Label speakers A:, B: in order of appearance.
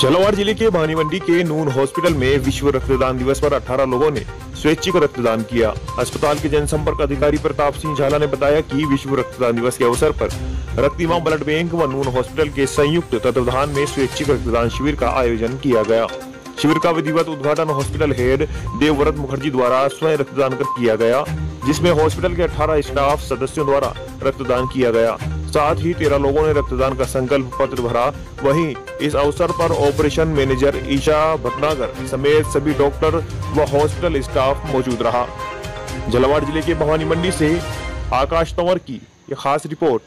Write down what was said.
A: झालावाड़ ज़िले के भानी मंडी के नून हॉस्पिटल में विश्व रक्तदान दिवस पर 18 लोगों ने स्वैच्छिक रक्तदान किया। अस्पताल के जनसंपर्क अधिकारी प्रताप सिंह झाला ने बताया कि विश्व रक्तदान दिवस के अवसर पर रक्तिमा ब्लड बैंक व नून हॉस्पिटल के संयुक्त तत्वाधान में स्वैच्छिक रक्तदान शिविर का आयोजन किया गया। शिविर का विधिवत उद्घाटन हॉस्पिटल हेड देवव्रत मुखर्जी द्वारा स्वयं रक्तदान कर किया गया, जिसमें हॉस्पिटल के 18 स्टाफ सदस्यों द्वारा रक्तदान किया गया। साथ ही तेरह लोगों ने रक्तदान का संकल्प पत्र भरा। वहीं इस अवसर पर ऑपरेशन मैनेजर ईशा भटनागर समेत सभी डॉक्टर व हॉस्पिटल स्टाफ मौजूद रहा। झलवाड़ ज़िले के भवानी मंडी से आकाश तंवर की खास रिपोर्ट।